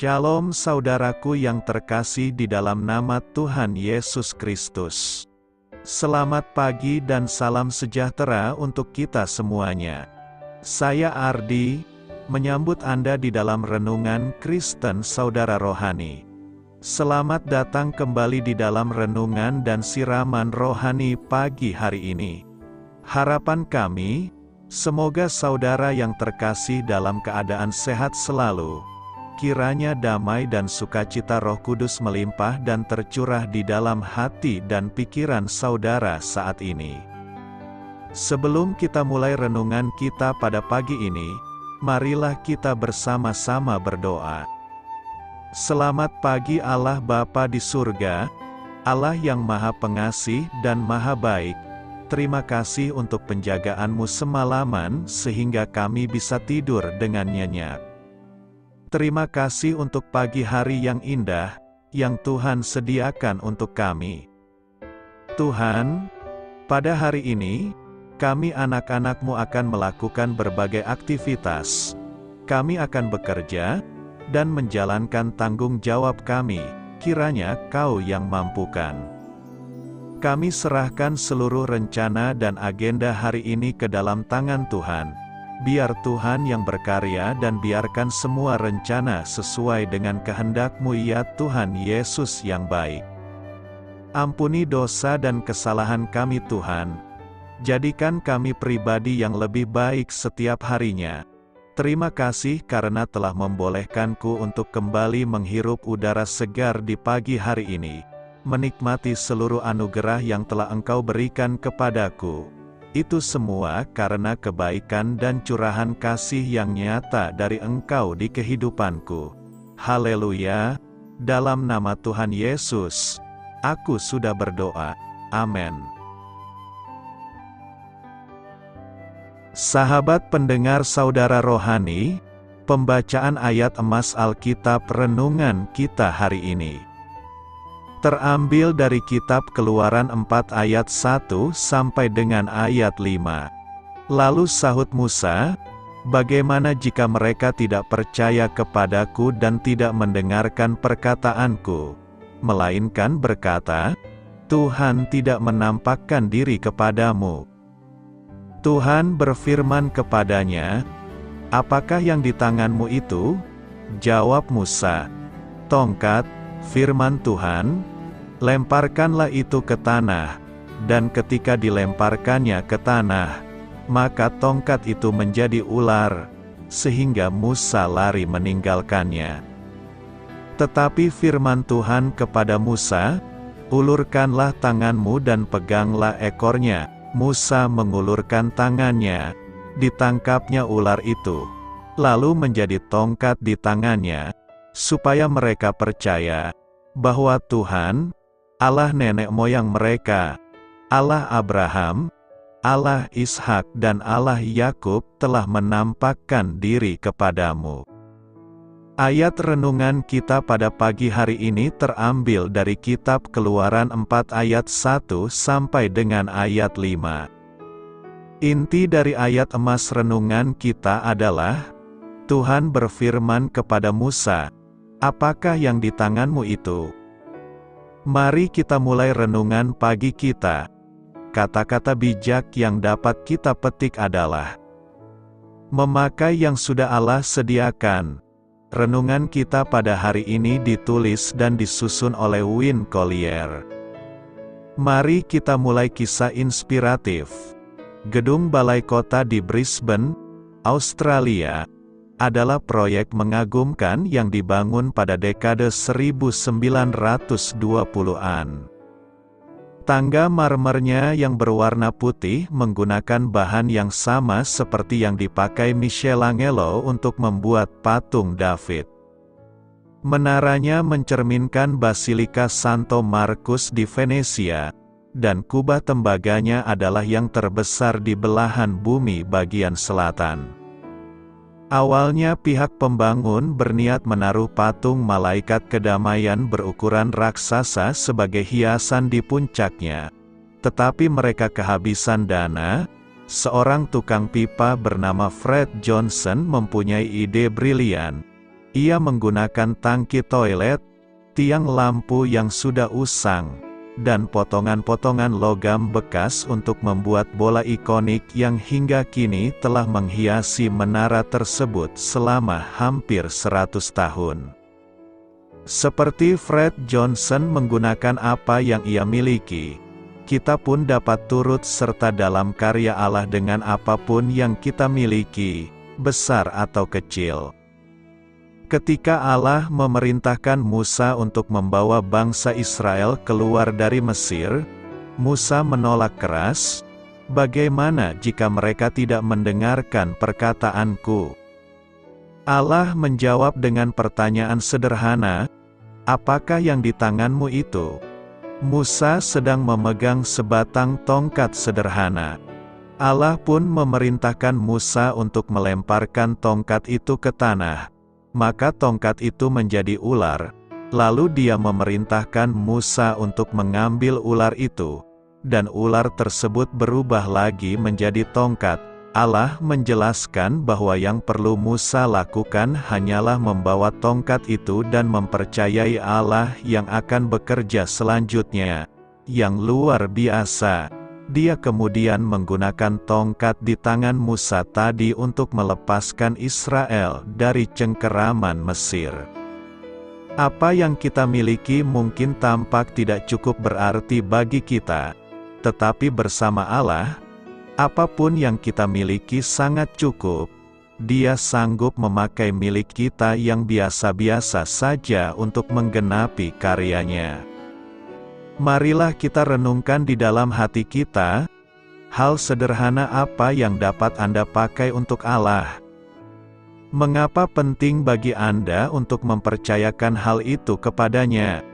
Shalom saudaraku yang terkasih di dalam nama Tuhan Yesus Kristus. Selamat pagi dan salam sejahtera untuk kita semuanya. Saya Ardi, menyambut Anda di dalam renungan Kristen Saudara Rohani. Selamat datang kembali di dalam renungan dan siraman rohani pagi hari ini. Harapan kami, semoga saudara yang terkasih dalam keadaan sehat selalu, kiranya damai dan sukacita Roh Kudus melimpah dan tercurah di dalam hati dan pikiran saudara saat ini. Sebelum kita mulai renungan kita pada pagi ini, marilah kita bersama-sama berdoa. Selamat pagi Allah Bapa di surga, Allah yang Maha Pengasih dan Maha Baik. Terima kasih untuk penjagaanmu semalaman sehingga kami bisa tidur dengan nyenyak. Terima kasih untuk pagi hari yang indah, yang Tuhan sediakan untuk kami. Tuhan, pada hari ini, kami anak-anakmu akan melakukan berbagai aktivitas. Kami akan bekerja, dan menjalankan tanggung jawab kami, kiranya kau yang mampukan. Kami serahkan seluruh rencana dan agenda hari ini ke dalam tangan Tuhan biar Tuhan yang berkarya dan biarkan semua rencana sesuai dengan kehendak-Mu ya Tuhan Yesus yang baik. Ampuni dosa dan kesalahan kami Tuhan. Jadikan kami pribadi yang lebih baik setiap harinya. Terima kasih karena telah membolehkanku untuk kembali menghirup udara segar di pagi hari ini. Menikmati seluruh anugerah yang telah Engkau berikan kepadaku. Itu semua karena kebaikan dan curahan kasih yang nyata dari Engkau di kehidupanku. Haleluya! Dalam nama Tuhan Yesus, aku sudah berdoa. Amin. Sahabat pendengar saudara rohani, pembacaan ayat emas Alkitab renungan kita hari ini. Terambil dari kitab Keluaran 4 ayat 1 sampai dengan ayat 5. Lalu sahut Musa, Bagaimana jika mereka tidak percaya kepadaku dan tidak mendengarkan perkataanku? Melainkan berkata, Tuhan tidak menampakkan diri kepadamu. Tuhan berfirman kepadanya, Apakah yang di tanganmu itu? Jawab Musa, Tongkat, firman Tuhan, lemparkanlah itu ke tanah, dan ketika dilemparkannya ke tanah, maka tongkat itu menjadi ular, sehingga Musa lari meninggalkannya. Tetapi firman Tuhan kepada Musa, Ulurkanlah tanganmu dan peganglah ekornya. Musa mengulurkan tangannya, ditangkapnya ular itu, lalu menjadi tongkat di tangannya, supaya mereka percaya bahwa Tuhan, Allah nenek moyang mereka, Allah Abraham, Allah Ishak dan Allah Yakub telah menampakkan diri kepadamu. Ayat renungan kita pada pagi hari ini terambil dari kitab Keluaran 4 ayat 1 sampai dengan ayat 5. Inti dari ayat emas renungan kita adalah, Tuhan berfirman kepada Musa, Apakah yang di tanganmu itu? Mari kita mulai renungan pagi kita. Kata-kata bijak yang dapat kita petik adalah memakai yang sudah Allah sediakan. Renungan kita pada hari ini ditulis dan disusun oleh Win Collier. Mari kita mulai kisah inspiratif. Gedung Balai Kota di Brisbane, Australia, adalah proyek mengagumkan yang dibangun pada dekade 1920-an. Tangga marmernya yang berwarna putih menggunakan bahan yang sama seperti yang dipakai Michelangelo untuk membuat patung David. Menaranya mencerminkan Basilika Santo Marcus di Venesia, dan kubah tembaganya adalah yang terbesar di belahan bumi bagian selatan. Awalnya pihak pembangun berniat menaruh patung malaikat kedamaian berukuran raksasa sebagai hiasan di puncaknya. Tetapi mereka kehabisan dana, seorang tukang pipa bernama Fred Johnson mempunyai ide brilian. ia menggunakan tangki toilet, tiang lampu yang sudah usang, dan potongan-potongan logam bekas untuk membuat bola ikonik yang hingga kini telah menghiasi menara tersebut selama hampir 100 tahun. Seperti Fred Johnson menggunakan apa yang ia miliki, kita pun dapat turut serta dalam karya Allah dengan apa pun yang kita miliki, besar atau kecil. Ketika Allah memerintahkan Musa untuk membawa bangsa Israel keluar dari Mesir, Musa menolak keras, Bagaimana jika mereka tidak mendengarkan perkataanku? Allah menjawab dengan pertanyaan sederhana, Apakah yang di tanganmu itu? Musa sedang memegang sebatang tongkat sederhana. Allah pun memerintahkan Musa untuk melemparkan tongkat itu ke tanah. Maka tongkat itu menjadi ular. Lalu dia memerintahkan Musa untuk mengambil ular itu. Dan ular tersebut berubah lagi menjadi tongkat. Allah menjelaskan bahwa yang perlu Musa lakukan hanyalah membawa tongkat itu dan mempercayai Allah yang akan bekerja selanjutnya. Yang luar biasa. Dia kemudian menggunakan tongkat di tangan Musa tadi untuk melepaskan Israel dari cengkeraman Mesir. Apa yang kita miliki mungkin tampak tidak cukup berarti bagi kita, tetapi bersama Allah, apa pun yang kita miliki sangat cukup. Dia sanggup memakai milik kita yang biasa-biasa saja untuk menggenapi karyanya. Marilah kita renungkan di dalam hati kita, hal sederhana apa yang dapat Anda pakai untuk Allah. Mengapa penting bagi Anda untuk mempercayakan hal itu kepadanya?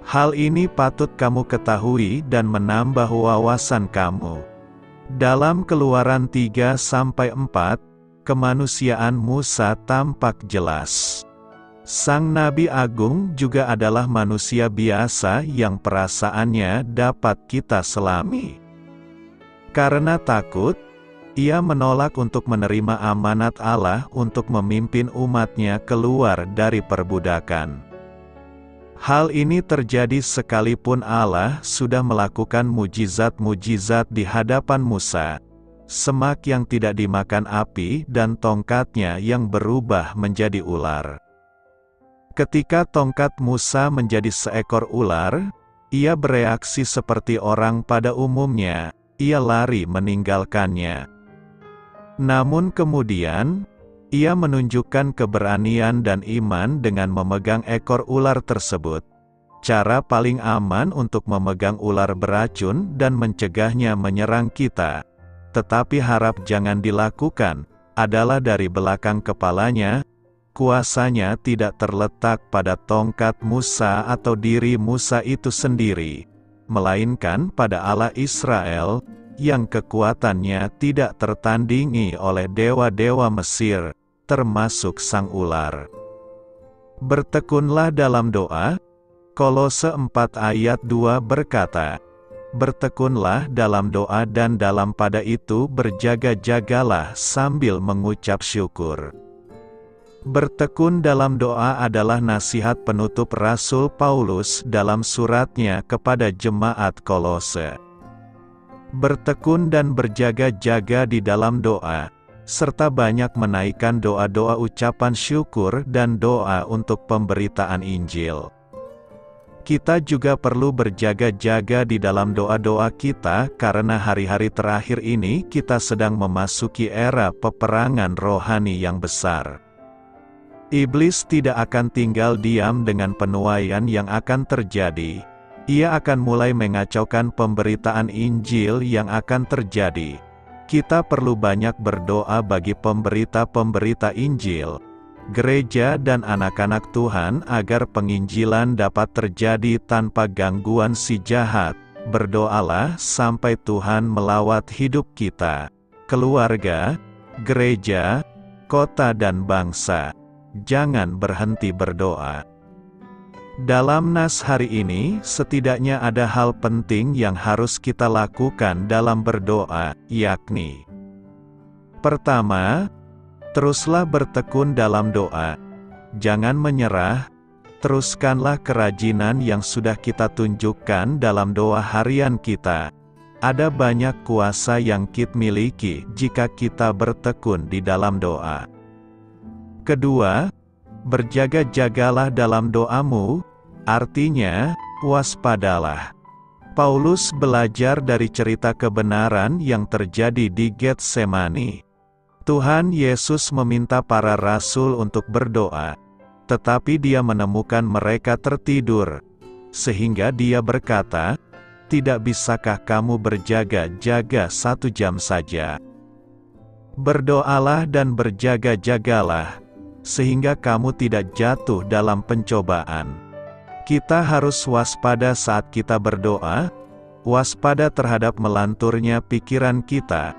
Hal ini patut kamu ketahui dan menambah wawasan kamu. Dalam keluaran 3-4, kemanusiaan Musa tampak jelas. Sang Nabi Agung juga adalah manusia biasa yang perasaannya dapat kita selami. Karena takut, ia menolak untuk menerima amanat Allah untuk memimpin umatnya keluar dari perbudakan. Hal ini terjadi sekalipun Allah sudah melakukan mujizat-mujizat di hadapan Musa, semak yang tidak dimakan api dan tongkatnya yang berubah menjadi ular. Ketika tongkat Musa menjadi seekor ular, ia bereaksi seperti orang pada umumnya, ia lari meninggalkannya. Namun kemudian, ia menunjukkan keberanian dan iman dengan memegang ekor ular tersebut. Cara paling aman untuk memegang ular beracun dan mencegahnya menyerang kita, tetapi harap jangan dilakukan, adalah dari belakang kepalanya, Kuasanya tidak terletak pada tongkat Musa atau diri Musa itu sendiri, melainkan pada Allah Israel, yang kekuatannya tidak tertandingi oleh dewa-dewa Mesir, termasuk sang ular. Bertekunlah dalam doa, Kolose 4 ayat 2 berkata, Bertekunlah dalam doa dan dalam pada itu berjaga-jagalah sambil mengucap syukur. Bertekun dalam doa adalah nasihat penutup Rasul Paulus dalam suratnya kepada jemaat Kolose. Bertekun dan berjaga-jaga di dalam doa, serta banyak menaikkan doa-doa ucapan syukur dan doa untuk pemberitaan Injil. Kita juga perlu berjaga-jaga di dalam doa-doa kita karena hari-hari terakhir ini kita sedang memasuki era peperangan rohani yang besar. Iblis tidak akan tinggal diam dengan penuaian yang akan terjadi. Ia akan mulai mengacaukan pemberitaan Injil yang akan terjadi. Kita perlu banyak berdoa bagi pemberita-pemberita Injil, gereja dan anak-anak Tuhan agar penginjilan dapat terjadi tanpa gangguan si jahat. Berdoalah sampai Tuhan melawat hidup kita, keluarga, gereja, kota dan bangsa jangan berhenti berdoa. Dalam nas hari ini, setidaknya ada hal penting yang harus kita lakukan dalam berdoa, yakni Pertama, teruslah bertekun dalam doa. jangan menyerah, teruskanlah kerajinan yang sudah kita tunjukkan dalam doa harian kita. Ada banyak kuasa yang kita miliki jika kita bertekun di dalam doa. Kedua, berjaga-jagalah dalam doamu, artinya, waspadalah. Paulus belajar dari cerita kebenaran yang terjadi di Getsemani. Tuhan Yesus meminta para rasul untuk berdoa, tetapi dia menemukan mereka tertidur, sehingga dia berkata, tidak bisakah kamu berjaga-jaga satu jam saja? Berdoalah dan berjaga-jagalah, sehingga kamu tidak jatuh dalam pencobaan. Kita harus waspada saat kita berdoa, waspada terhadap melanturnya pikiran kita,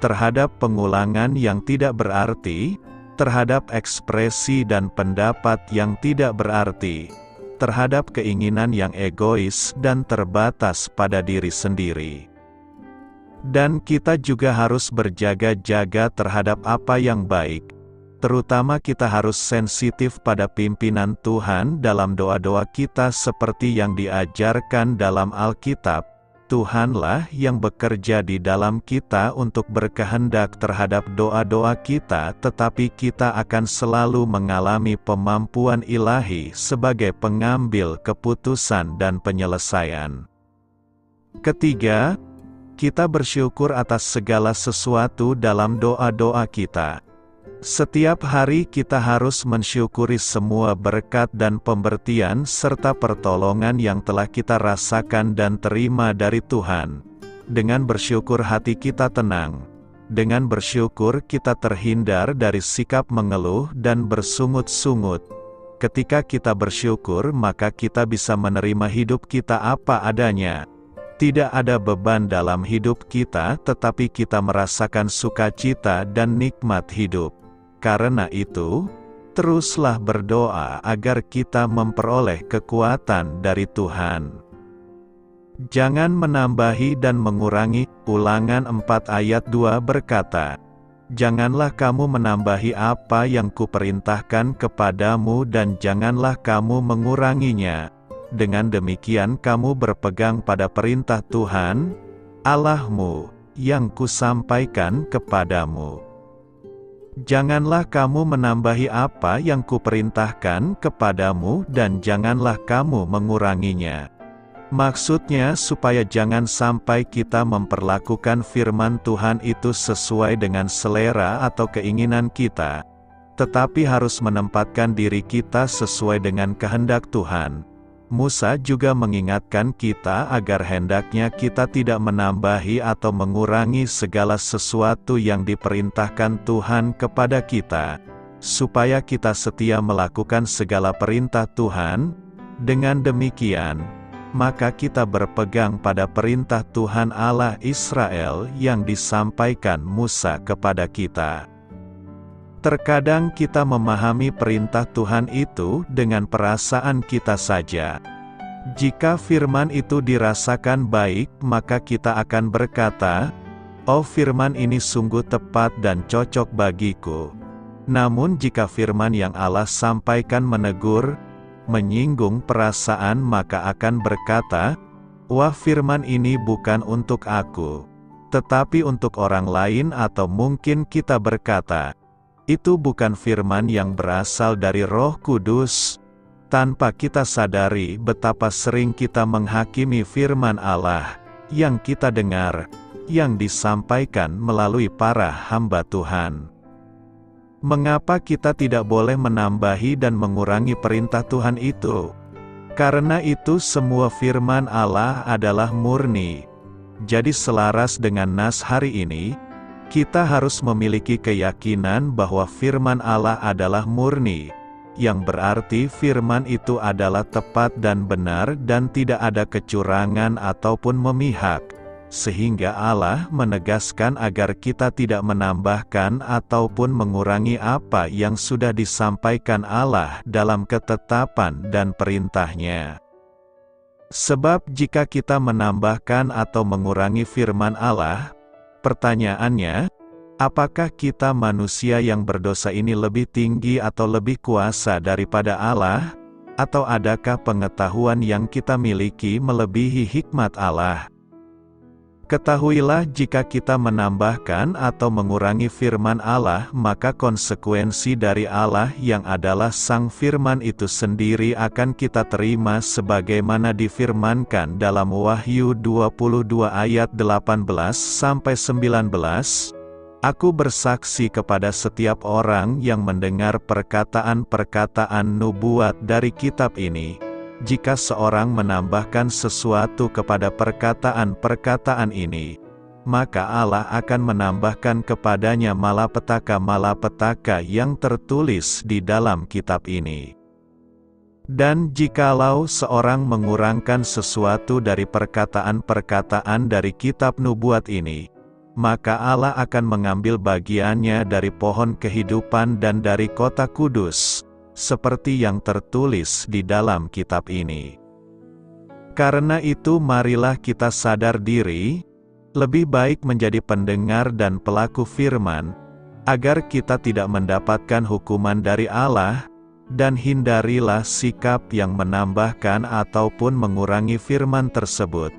terhadap pengulangan yang tidak berarti, terhadap ekspresi dan pendapat yang tidak berarti terhadap keinginan yang egois dan terbatas pada diri sendiri. Dan kita juga harus berjaga-jaga terhadap apa yang baik, terutama kita harus sensitif pada pimpinan Tuhan dalam doa-doa kita seperti yang diajarkan dalam Alkitab, Tuhanlah yang bekerja di dalam kita untuk berkehendak terhadap doa-doa kita, tetapi kita akan selalu mengalami pemampuan ilahi sebagai pengambil keputusan dan penyelesaian. Ketiga, kita bersyukur atas segala sesuatu dalam doa-doa kita. Setiap hari kita harus mensyukuri semua berkat dan pembertian serta pertolongan yang telah kita rasakan dan terima dari Tuhan. Dengan bersyukur hati kita tenang. Dengan bersyukur kita terhindar dari sikap mengeluh dan bersungut-sungut. Ketika kita bersyukur maka kita bisa menerima hidup kita apa adanya. Tidak ada beban dalam hidup kita tetapi kita merasakan sukacita dan nikmat hidup. Karena itu, teruslah berdoa agar kita memperoleh kekuatan dari Tuhan. Jangan menambahi dan mengurangi, ulangan 4 ayat 2 berkata, Janganlah kamu menambahi apa yang kuperintahkan kepadamu dan janganlah kamu menguranginya. Dengan demikian kamu berpegang pada perintah Tuhan, Allahmu, yang kusampaikan kepadamu. Janganlah kamu menambahi apa yang kuperintahkan kepadamu dan janganlah kamu menguranginya. Maksudnya supaya jangan sampai kita memperlakukan firman Tuhan itu sesuai dengan selera atau keinginan kita, tetapi harus menempatkan diri kita sesuai dengan kehendak Tuhan. Musa juga mengingatkan kita agar hendaknya kita tidak menambahi atau mengurangi segala sesuatu yang diperintahkan Tuhan kepada kita, supaya kita setia melakukan segala perintah Tuhan. Dengan demikian, maka kita berpegang pada perintah Tuhan Allah Israel yang disampaikan Musa kepada kita. Terkadang kita memahami perintah Tuhan itu dengan perasaan kita saja. Jika firman itu dirasakan baik, maka kita akan berkata, "Oh, firman ini sungguh tepat dan cocok bagiku." Namun, jika firman yang Allah sampaikan menegur, menyinggung perasaan, maka akan berkata, "Wah, firman ini bukan untuk aku, tetapi untuk orang lain," atau mungkin kita berkata, itu bukan firman yang berasal dari Roh Kudus, tanpa kita sadari betapa sering kita menghakimi firman Allah yang kita dengar, yang disampaikan melalui para hamba Tuhan. Mengapa kita tidak boleh menambahi dan mengurangi perintah Tuhan itu? Karena itu semua firman Allah adalah murni. Jadi selaras dengan nas hari ini, kita harus memiliki keyakinan bahwa firman Allah adalah murni, yang berarti firman itu adalah tepat dan benar dan tidak ada kecurangan ataupun memihak, sehingga Allah menegaskan agar kita tidak menambahkan ataupun mengurangi apa yang sudah disampaikan Allah dalam ketetapan dan perintahnya. Sebab jika kita menambahkan atau mengurangi firman Allah, Pertanyaannya, Apakah kita manusia yang berdosa ini lebih tinggi atau lebih kuasa daripada Allah? Atau adakah pengetahuan yang kita miliki melebihi hikmat Allah? Ketahuilah jika kita menambahkan atau mengurangi firman Allah maka konsekuensi dari Allah yang adalah sang firman itu sendiri akan kita terima sebagaimana difirmankan dalam Wahyu 22 ayat 18-19 Aku bersaksi kepada setiap orang yang mendengar perkataan-perkataan nubuat dari kitab ini, jika seorang menambahkan sesuatu kepada perkataan-perkataan ini, maka Allah akan menambahkan kepadanya malapetaka-malapetaka yang tertulis di dalam kitab ini. Dan jikalau seorang mengurangkan sesuatu dari perkataan-perkataan dari kitab nubuat ini, maka Allah akan mengambil bagiannya dari pohon kehidupan dan dari kota kudus, seperti yang tertulis di dalam kitab ini. Karena itu marilah kita sadar diri, lebih baik menjadi pendengar dan pelaku firman, agar kita tidak mendapatkan hukuman dari Allah, dan hindarilah sikap yang menambahkan ataupun mengurangi firman tersebut.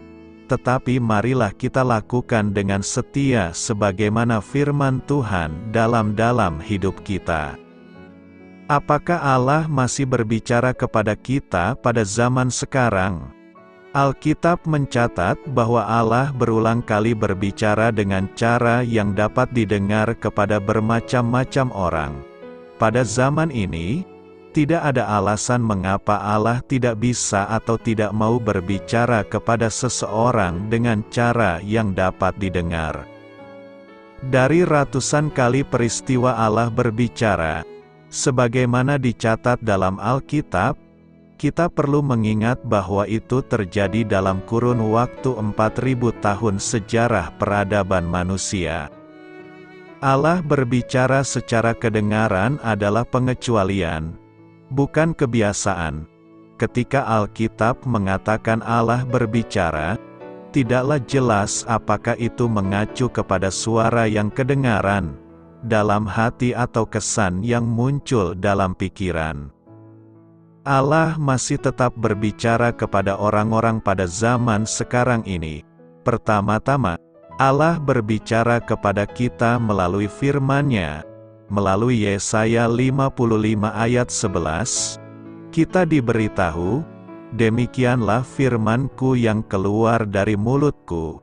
Tetapi marilah kita lakukan dengan setia sebagaimana firman Tuhan dalam-dalam hidup kita. Apakah Allah masih berbicara kepada kita pada zaman sekarang? Alkitab mencatat bahwa Allah berulang kali berbicara dengan cara yang dapat didengar kepada bermacam-macam orang. Pada zaman ini, tidak ada alasan mengapa Allah tidak bisa atau tidak mau berbicara kepada seseorang dengan cara yang dapat didengar. Dari ratusan kali peristiwa Allah berbicara, Sebagaimana dicatat dalam Alkitab, kita perlu mengingat bahwa itu terjadi dalam kurun waktu 4000 tahun sejarah peradaban manusia. Allah berbicara secara kedengaran adalah pengecualian, bukan kebiasaan. Ketika Alkitab mengatakan Allah berbicara, tidaklah jelas apakah itu mengacu kepada suara yang kedengaran, dalam hati atau kesan yang muncul dalam pikiran. Allah masih tetap berbicara kepada orang-orang pada zaman sekarang ini. Pertama-tama, Allah berbicara kepada kita melalui firman-Nya. Melalui Yesaya 55 ayat 11, kita diberitahu, Demikianlah firmanku yang keluar dari mulutku.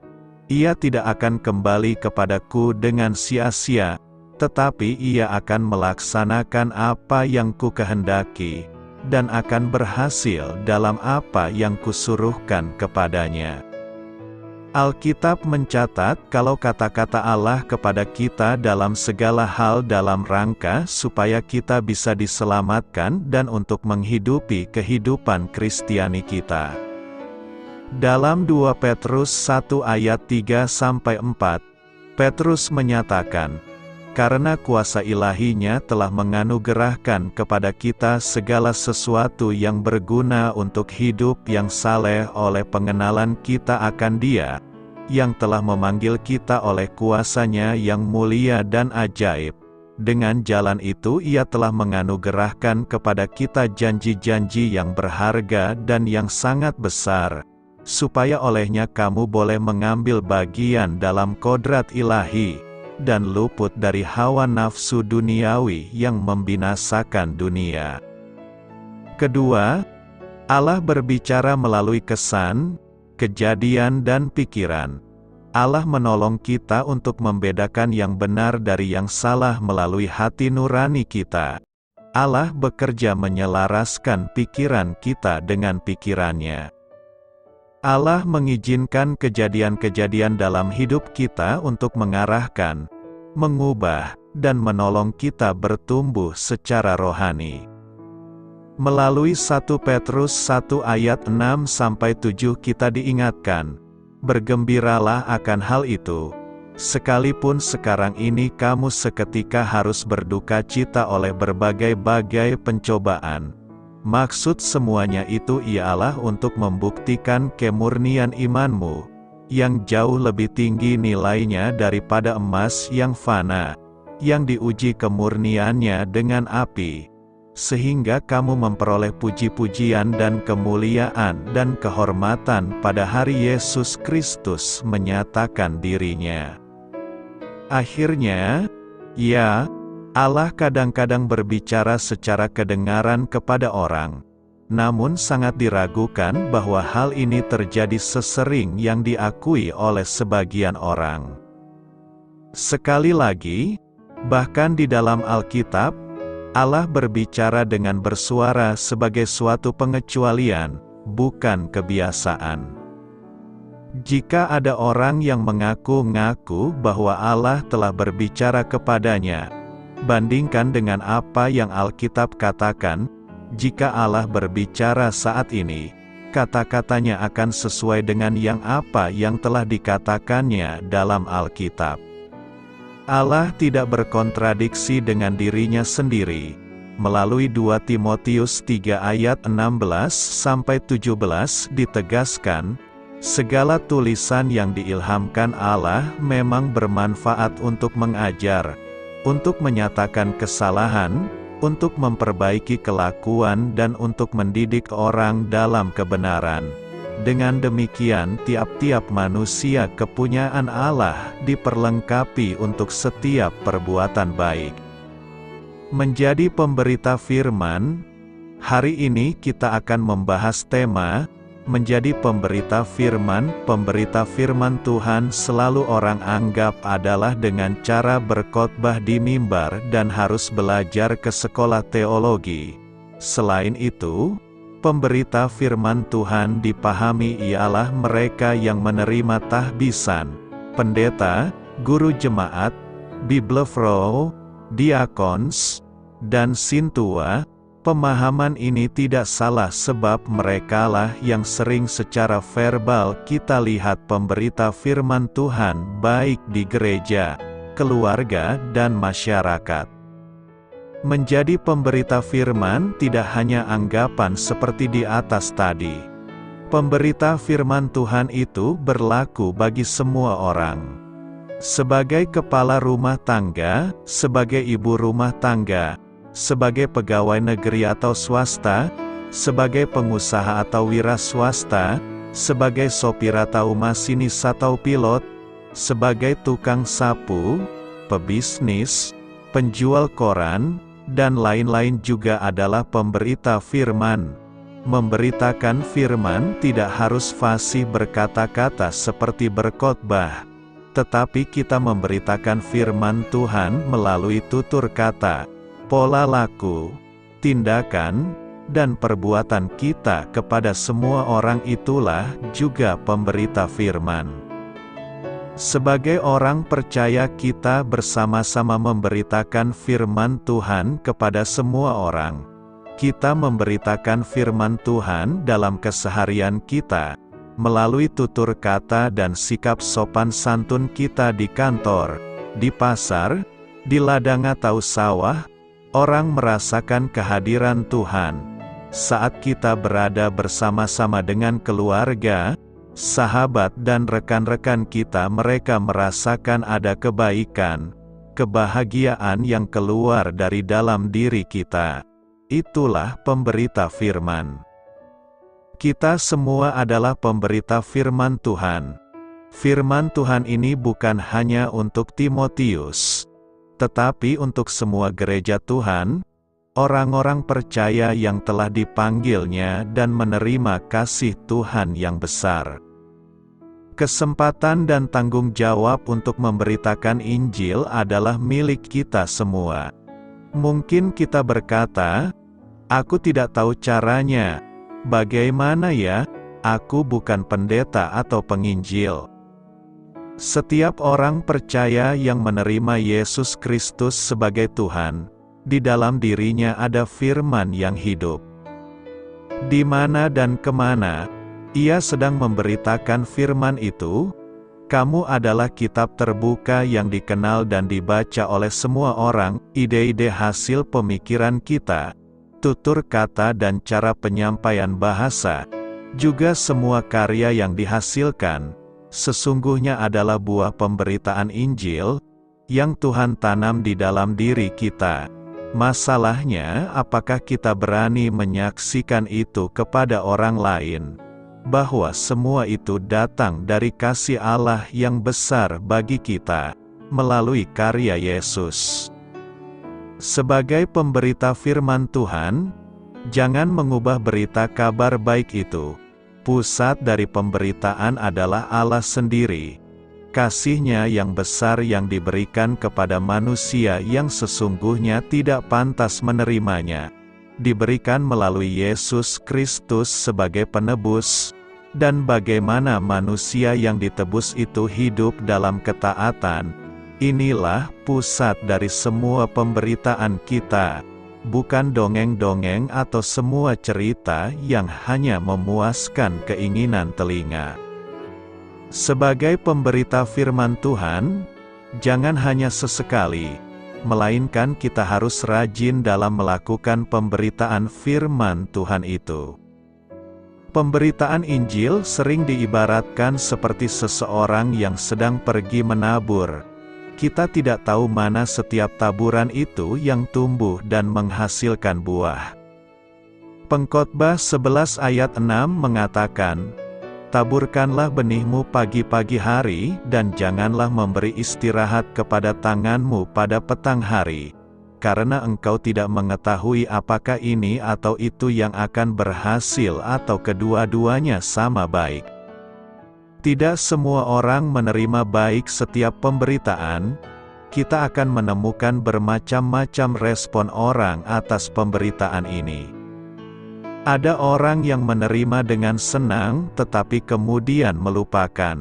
Ia tidak akan kembali kepadaku dengan sia-sia, tetapi ia akan melaksanakan apa yang ku kehendaki, dan akan berhasil dalam apa yang kusuruhkan kepadanya. Alkitab mencatat kalau kata-kata Allah kepada kita dalam segala hal dalam rangka supaya kita bisa diselamatkan dan untuk menghidupi kehidupan Kristiani kita. Dalam 2 Petrus 1 ayat 3-4, Petrus menyatakan, karena kuasa ilahinya telah menganugerahkan kepada kita segala sesuatu yang berguna untuk hidup yang saleh oleh pengenalan kita akan dia, yang telah memanggil kita oleh kuasanya yang mulia dan ajaib. Dengan jalan itu ia telah menganugerahkan kepada kita janji-janji yang berharga dan yang sangat besar, supaya olehnya kamu boleh mengambil bagian dalam kodrat ilahi dan luput dari hawa nafsu duniawi yang membinasakan dunia. Kedua, Allah berbicara melalui kesan, kejadian dan pikiran. Allah menolong kita untuk membedakan yang benar dari yang salah melalui hati nurani kita. Allah bekerja menyelaraskan pikiran kita dengan pikirannya. Allah mengizinkan kejadian-kejadian dalam hidup kita untuk mengarahkan, mengubah, dan menolong kita bertumbuh secara rohani. Melalui 1 Petrus 1 ayat 6-7 kita diingatkan, bergembiralah akan hal itu, sekalipun sekarang ini kamu seketika harus berduka cita oleh berbagai-bagai pencobaan, Maksud semuanya itu ialah untuk membuktikan kemurnian imanmu, yang jauh lebih tinggi nilainya daripada emas yang fana, yang diuji kemurniannya dengan api, sehingga kamu memperoleh puji-pujian dan kemuliaan dan kehormatan pada hari Yesus Kristus menyatakan dirinya. Akhirnya, ya, Allah kadang-kadang berbicara secara kedengaran kepada orang, namun sangat diragukan bahwa hal ini terjadi sesering yang diakui oleh sebagian orang. Sekali lagi, Bahkan di dalam Alkitab, Allah berbicara dengan bersuara sebagai suatu pengecualian, bukan kebiasaan. Jika ada orang yang mengaku-ngaku bahwa Allah telah berbicara kepadanya, bandingkan dengan apa yang Alkitab katakan, jika Allah berbicara saat ini, kata-katanya akan sesuai dengan yang apa yang telah dikatakannya dalam Alkitab. Allah tidak berkontradiksi dengan dirinya sendiri. Melalui 2 Timotius 3 ayat 16 sampai 17 ditegaskan, segala tulisan yang diilhamkan Allah memang bermanfaat untuk mengajar, untuk menyatakan kesalahan, untuk memperbaiki kelakuan dan untuk mendidik orang dalam kebenaran dengan demikian tiap-tiap manusia kepunyaan Allah diperlengkapi untuk setiap perbuatan baik. Menjadi pemberita firman, hari ini kita akan membahas tema, menjadi pemberita firman, pemberita firman Tuhan selalu orang anggap adalah dengan cara berkhotbah di mimbar dan harus belajar ke sekolah teologi. Selain itu, Pemberita firman Tuhan dipahami ialah mereka yang menerima tahbisan, pendeta, guru jemaat, biblefro, diakons, dan sintua. Pemahaman ini tidak salah sebab merekalah yang sering secara verbal kita lihat pemberita firman Tuhan baik di gereja, keluarga dan masyarakat. Menjadi pemberita firman tidak hanya anggapan seperti di atas tadi. Pemberita firman Tuhan itu berlaku bagi semua orang. Sebagai kepala rumah tangga, sebagai ibu rumah tangga, sebagai pegawai negeri atau swasta, sebagai pengusaha atau wira swasta, sebagai sopir atau masinis atau pilot, sebagai tukang sapu, pebisnis, penjual koran, dan lain-lain juga adalah pemberita firman. Memberitakan firman tidak harus fasih berkata-kata seperti berkhotbah, tetapi kita memberitakan firman Tuhan melalui tutur kata, pola laku, tindakan, dan perbuatan kita kepada semua orang itulah juga pemberita firman. Sebagai orang percaya kita bersama-sama memberitakan firman Tuhan kepada semua orang. Kita memberitakan firman Tuhan dalam keseharian kita, melalui tutur kata dan sikap sopan santun kita di kantor, di pasar, di ladang atau sawah, orang merasakan kehadiran Tuhan. Saat kita berada bersama-sama dengan keluarga, sahabat dan rekan-rekan kita mereka merasakan ada kebaikan, kebahagiaan yang keluar dari dalam diri kita. Itulah pemberita firman. Kita semua adalah pemberita firman Tuhan. Firman Tuhan ini bukan hanya untuk Timotius, tetapi untuk semua gereja Tuhan, orang-orang percaya yang telah dipanggilnya dan menerima kasih Tuhan yang besar. Kesempatan dan tanggung jawab untuk memberitakan Injil adalah milik kita semua. Mungkin kita berkata, "Aku tidak tahu caranya. Bagaimana ya? Aku bukan pendeta atau penginjil." Setiap orang percaya yang menerima Yesus Kristus sebagai Tuhan, di dalam dirinya ada firman yang hidup. Di mana dan ke mana, ia sedang memberitakan firman itu, kamu adalah kitab terbuka yang dikenal dan dibaca oleh semua orang, ide-ide hasil pemikiran kita, tutur kata dan cara penyampaian bahasa, juga semua karya yang dihasilkan, sesungguhnya adalah buah pemberitaan Injil yang Tuhan tanam di dalam diri kita. Masalahnya, apakah kita berani menyaksikan itu kepada orang lain? Bahwa semua itu datang dari kasih Allah yang besar bagi kita melalui karya Yesus. Sebagai pemberita firman Tuhan, jangan mengubah berita kabar baik itu Pusat dari pemberitaan adalah Allah sendiri. Kasihnya yang besar yang diberikan kepada manusia yang sesungguhnya tidak pantas menerimanya. Diberikan melalui Yesus Kristus sebagai penebus, dan bagaimana manusia yang ditebus itu hidup dalam ketaatan. Inilah pusat dari semua pemberitaan kita bukan dongeng-dongeng atau semua cerita yang hanya memuaskan keinginan telinga. Sebagai pemberita firman Tuhan, jangan hanya sesekali, melainkan kita harus rajin dalam melakukan pemberitaan firman Tuhan itu. Pemberitaan Injil sering diibaratkan seperti seseorang yang sedang pergi menabur, kita tidak tahu mana setiap taburan itu yang tumbuh dan menghasilkan buah. Pengkhotbah 11 ayat 6 mengatakan, Taburkanlah benihmu pagi-pagi hari, dan janganlah memberi istirahat kepada tanganmu pada petang hari, karena engkau tidak mengetahui apakah ini atau itu yang akan berhasil atau kedua-duanya sama baik. Tidak semua orang menerima baik setiap pemberitaan, kita akan menemukan bermacam-macam respon orang atas pemberitaan ini. Ada orang yang menerima dengan senang tetapi kemudian melupakan.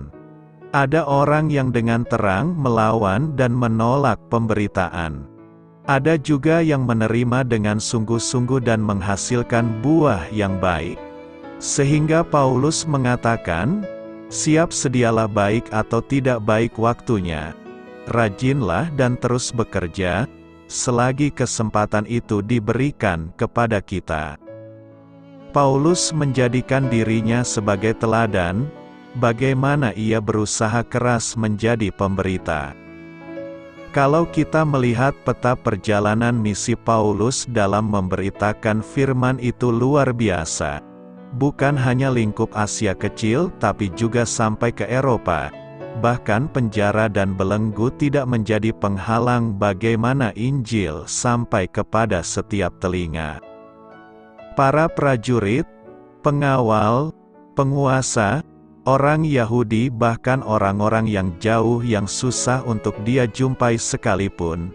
Ada orang yang dengan terang melawan dan menolak pemberitaan. Ada juga yang menerima dengan sungguh-sungguh dan menghasilkan buah yang baik. Sehingga Paulus mengatakan, Siap sedialah baik atau tidak baik waktunya. Rajinlah dan terus bekerja, selagi kesempatan itu diberikan kepada kita. Paulus menjadikan dirinya sebagai teladan, bagaimana ia berusaha keras menjadi pemberita. Kalau kita melihat peta perjalanan misi Paulus dalam memberitakan firman itu luar biasa bukan hanya lingkup Asia kecil tapi juga sampai ke Eropa. Bahkan penjara dan belenggu tidak menjadi penghalang bagaimana Injil sampai kepada setiap telinga. Para prajurit, pengawal, penguasa, orang Yahudi bahkan orang-orang yang jauh yang susah untuk dia jumpai sekalipun,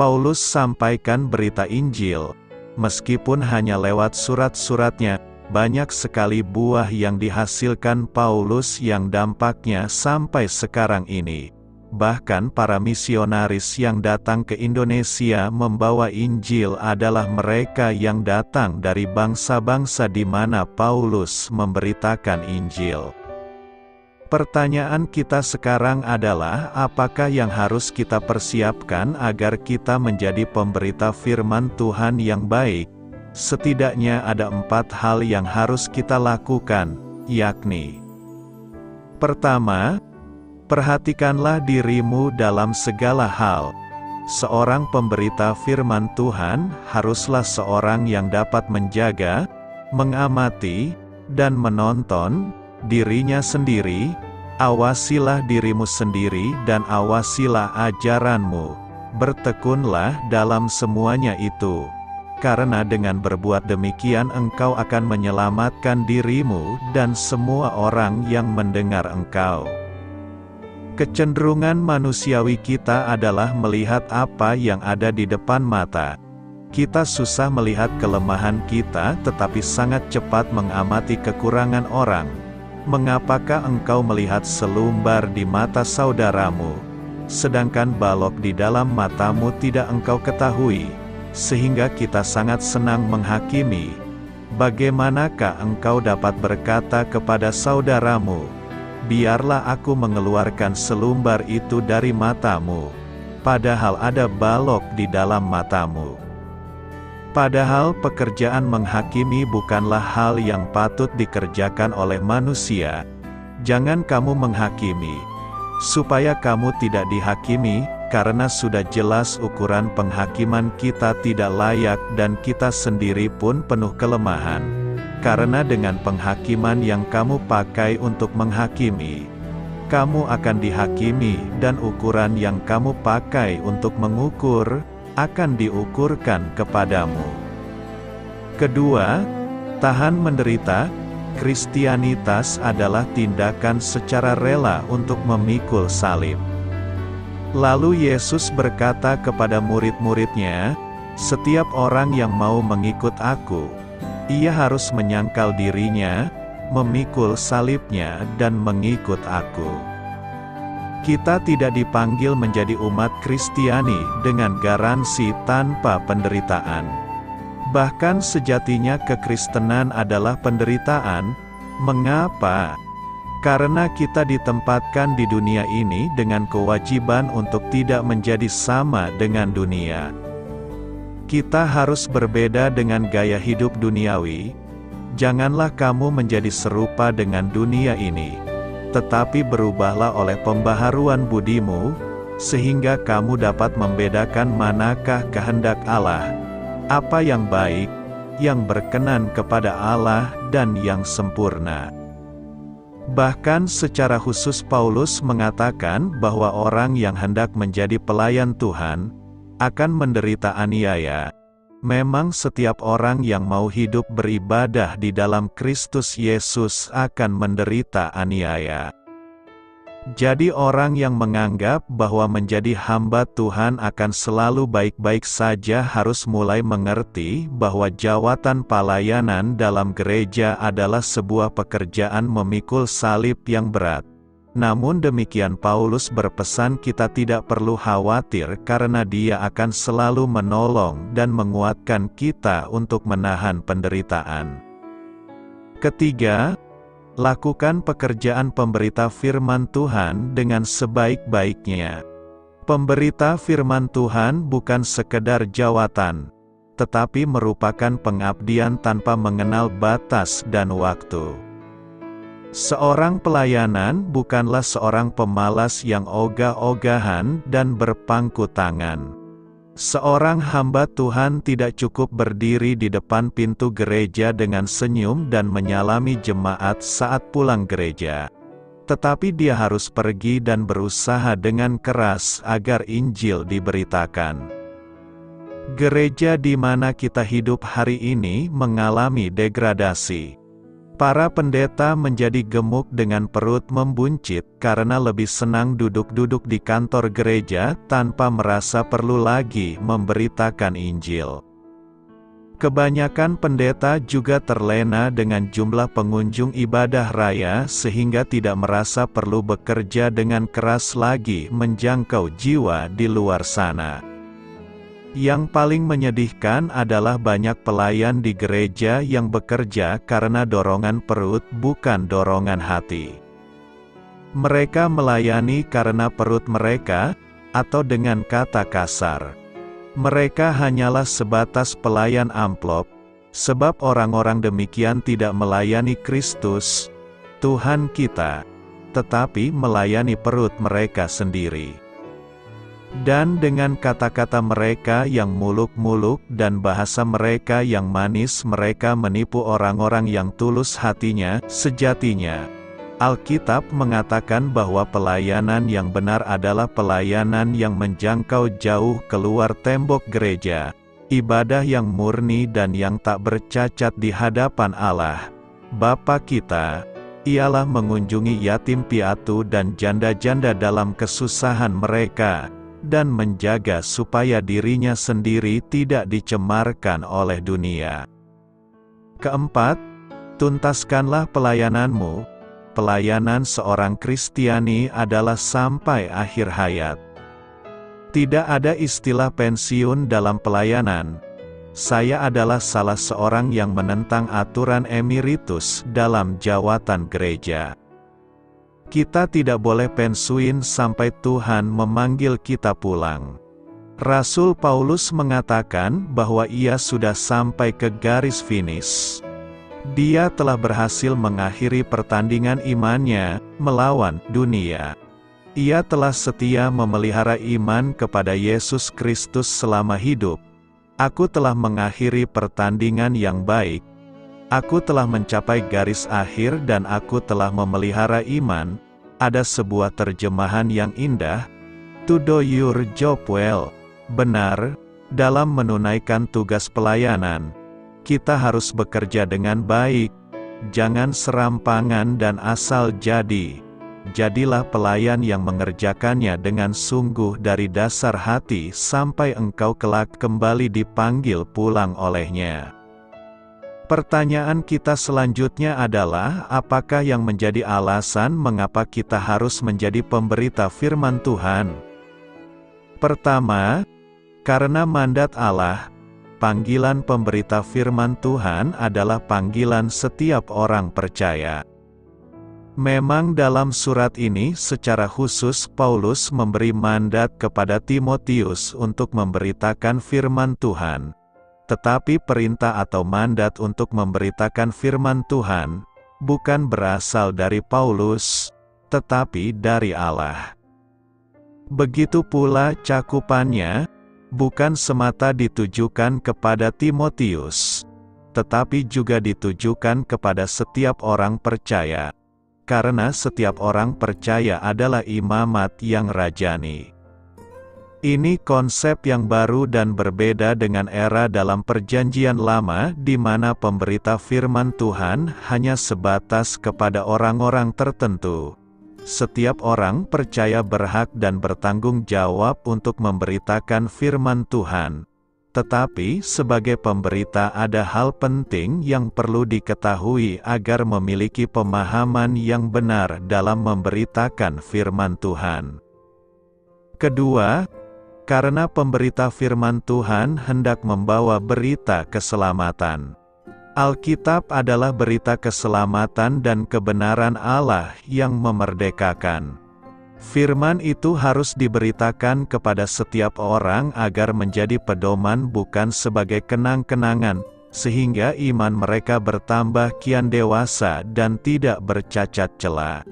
Paulus sampaikan berita Injil, meskipun hanya lewat surat-suratnya, banyak sekali buah yang dihasilkan Paulus yang dampaknya sampai sekarang ini. Bahkan para misionaris yang datang ke Indonesia membawa Injil adalah mereka yang datang dari bangsa-bangsa di mana Paulus memberitakan Injil. Pertanyaan kita sekarang adalah apakah yang harus kita persiapkan agar kita menjadi pemberita firman Tuhan yang baik, Setidaknya ada empat hal yang harus kita lakukan, yakni Pertama, perhatikanlah dirimu dalam segala hal. Seorang pemberita firman Tuhan haruslah seorang yang dapat menjaga, mengamati, dan menonton dirinya sendiri. Awasilah dirimu sendiri dan awasilah ajaranmu. Bertekunlah dalam semuanya itu karena dengan berbuat demikian engkau akan menyelamatkan dirimu dan semua orang yang mendengar engkau. Kecenderungan manusiawi kita adalah melihat apa yang ada di depan mata. Kita susah melihat kelemahan kita tetapi sangat cepat mengamati kekurangan orang. Mengapakah engkau melihat selumbar di mata saudaramu, sedangkan balok di dalam matamu tidak engkau ketahui? Sehingga kita sangat senang menghakimi. Bagaimanakah engkau dapat berkata kepada saudaramu, Biarlah aku mengeluarkan selumbar itu dari matamu, padahal ada balok di dalam matamu. Padahal pekerjaan menghakimi bukanlah hal yang patut dikerjakan oleh manusia, Jangan kamu menghakimi, supaya kamu tidak dihakimi, karena sudah jelas ukuran penghakiman kita tidak layak dan kita sendiri pun penuh kelemahan. Karena dengan penghakiman yang kamu pakai untuk menghakimi, kamu akan dihakimi dan ukuran yang kamu pakai untuk mengukur, akan diukurkan kepadamu. Kedua, tahan menderita, Kristianitas adalah tindakan secara rela untuk memikul salib. Lalu Yesus berkata kepada murid-muridnya, "Setiap orang yang mau mengikut Aku, ia harus menyangkal dirinya, memikul salibnya, dan mengikut Aku." Kita tidak dipanggil menjadi umat Kristiani dengan garansi tanpa penderitaan. Bahkan sejatinya kekristenan adalah penderitaan. Mengapa? Karena kita ditempatkan di dunia ini dengan kewajiban untuk tidak menjadi sama dengan dunia. Kita harus berbeda dengan gaya hidup duniawi. Janganlah kamu menjadi serupa dengan dunia ini, tetapi berubahlah oleh pembaharuan budimu, sehingga kamu dapat membedakan manakah kehendak Allah apa yang baik, yang berkenan kepada Allah, dan yang sempurna. Bahkan secara khusus Paulus mengatakan bahwa orang yang hendak menjadi pelayan Tuhan, akan menderita aniaya. Memang setiap orang yang mau hidup beribadah di dalam Kristus Yesus akan menderita aniaya. Jadi orang yang menganggap bahwa menjadi hamba Tuhan akan selalu baik-baik saja harus mulai mengerti bahwa jawatan pelayanan dalam gereja adalah sebuah pekerjaan memikul salib yang berat. Namun demikian Paulus berpesan kita tidak perlu khawatir karena dia akan selalu menolong dan menguatkan kita untuk menahan penderitaan. Ketiga, Lakukan pekerjaan pemberita firman Tuhan dengan sebaik-baiknya. Pemberita firman Tuhan bukan sekedar jawatan, tetapi merupakan pengabdian tanpa mengenal batas dan waktu. Seorang pelayanan bukanlah seorang pemalas yang ogah-ogahan dan berpangku tangan. Seorang hamba Tuhan tidak cukup berdiri di depan pintu gereja dengan senyum dan menyalami jemaat saat pulang gereja. Tetapi dia harus pergi dan berusaha dengan keras agar Injil diberitakan. Gereja di mana kita hidup hari ini mengalami degradasi. Para pendeta menjadi gemuk dengan perut membuncit karena lebih senang duduk-duduk di kantor gereja tanpa merasa perlu lagi memberitakan Injil. Kebanyakan pendeta juga terlena dengan jumlah pengunjung ibadah raya sehingga tidak merasa perlu bekerja dengan keras lagi menjangkau jiwa di luar sana. Yang paling menyedihkan adalah banyak pelayan di gereja yang bekerja karena dorongan perut bukan dorongan hati. Mereka melayani karena perut mereka, atau dengan kata kasar. Mereka hanyalah sebatas pelayan amplop, sebab orang-orang demikian tidak melayani Kristus, Tuhan kita, tetapi melayani perut mereka sendiri. Dan dengan kata-kata mereka yang muluk-muluk dan bahasa mereka yang manis mereka menipu orang-orang yang tulus hatinya, sejatinya. Alkitab mengatakan bahwa pelayanan yang benar adalah pelayanan yang menjangkau jauh keluar tembok gereja, ibadah yang murni dan yang tak bercacat di hadapan Allah. Bapa kita, ialah mengunjungi yatim piatu dan janda-janda dalam kesusahan mereka, dan menjaga supaya dirinya sendiri tidak dicemarkan oleh dunia. Keempat, tuntaskanlah pelayananmu. Pelayanan seorang Kristiani adalah sampai akhir hayat. Tidak ada istilah pensiun dalam pelayanan. Saya adalah salah seorang yang menentang aturan emeritus dalam jawatan gereja. Kita tidak boleh pensiun sampai Tuhan memanggil kita pulang. Rasul Paulus mengatakan bahwa ia sudah sampai ke garis finish. Dia telah berhasil mengakhiri pertandingan imannya melawan dunia. Ia telah setia memelihara iman kepada Yesus Kristus selama hidup. Aku telah mengakhiri pertandingan yang baik. Aku telah mencapai garis akhir dan aku telah memelihara iman. Ada sebuah terjemahan yang indah. To do your job well. Benar, dalam menunaikan tugas pelayanan kita harus bekerja dengan baik, jangan serampangan dan asal jadi. Jadilah pelayan yang mengerjakannya dengan sungguh dari dasar hati sampai engkau kelak kembali dipanggil pulang olehnya. Pertanyaan kita selanjutnya adalah, apakah yang menjadi alasan mengapa kita harus menjadi pemberita firman Tuhan? Pertama, karena mandat Allah, panggilan pemberita firman Tuhan adalah panggilan setiap orang percaya. Memang dalam surat ini secara khusus Paulus memberi mandat kepada Timotius untuk memberitakan firman Tuhan. Tetapi perintah atau mandat untuk memberitakan firman Tuhan, bukan berasal dari Paulus, tetapi dari Allah. Begitu pula cakupannya, bukan semata ditujukan kepada Timotius, tetapi juga ditujukan kepada setiap orang percaya, karena setiap orang percaya adalah imamat yang rajani. Ini konsep yang baru dan berbeda dengan era dalam Perjanjian Lama, di mana pemberita firman Tuhan hanya sebatas kepada orang-orang tertentu. Setiap orang percaya berhak dan bertanggung jawab untuk memberitakan firman Tuhan. Tetapi, sebagai pemberita, ada hal penting yang perlu diketahui agar memiliki pemahaman yang benar dalam memberitakan firman Tuhan. Kedua, karena pemberita firman Tuhan hendak membawa berita keselamatan. Alkitab adalah berita keselamatan dan kebenaran Allah yang memerdekakan. Firman itu harus diberitakan kepada setiap orang agar menjadi pedoman bukan sebagai kenang-kenangan, sehingga iman mereka bertambah kian dewasa dan tidak bercacat celah.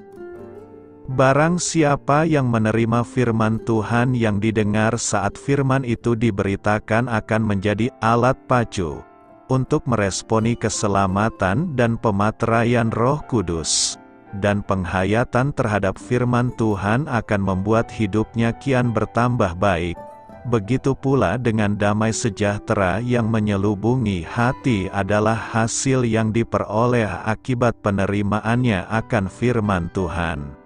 Barang siapa yang menerima firman Tuhan yang didengar saat firman itu diberitakan akan menjadi alat pacu untuk meresponi keselamatan dan pemateraian Roh Kudus, dan penghayatan terhadap firman Tuhan akan membuat hidupnya kian bertambah baik. Begitu pula dengan damai sejahtera yang menyelubungi hati adalah hasil yang diperoleh akibat penerimaannya akan firman Tuhan.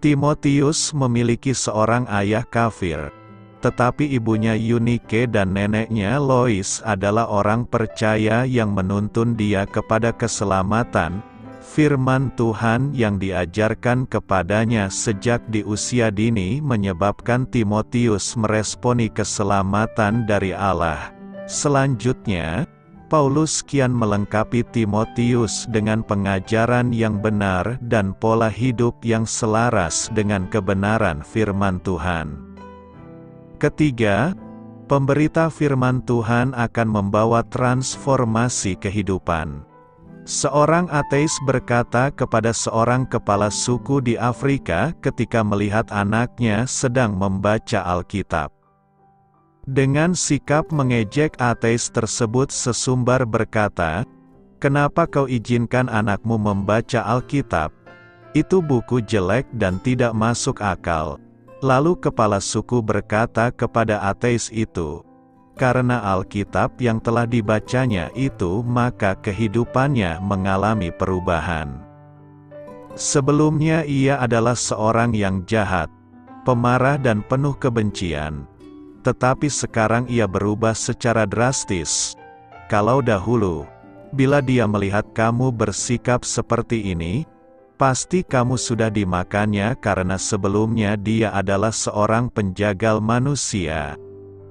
Timotius memiliki seorang ayah kafir, tetapi ibunya Yunike dan neneknya Lois adalah orang percaya yang menuntun dia kepada keselamatan. Firman Tuhan yang diajarkan kepadanya sejak di usia dini menyebabkan Timotius meresponi keselamatan dari Allah. Selanjutnya, Paulus kian melengkapi Timotius dengan pengajaran yang benar dan pola hidup yang selaras dengan kebenaran firman Tuhan. Ketiga, pemberita firman Tuhan akan membawa transformasi kehidupan. Seorang ateis berkata kepada seorang kepala suku di Afrika ketika melihat anaknya sedang membaca Alkitab. Dengan sikap mengejek ateis tersebut sesumbar berkata, Kenapa kau izinkan anakmu membaca Alkitab? Itu buku jelek dan tidak masuk akal. Lalu kepala suku berkata kepada ateis itu, karena Alkitab yang telah dibacanya itu maka kehidupannya mengalami perubahan. Sebelumnya ia adalah seorang yang jahat, pemarah dan penuh kebencian. Tetapi sekarang ia berubah secara drastis. Kalau dahulu, bila dia melihat kamu bersikap seperti ini, Pasti kamu sudah dimakannya karena sebelumnya dia adalah seorang penjagal manusia.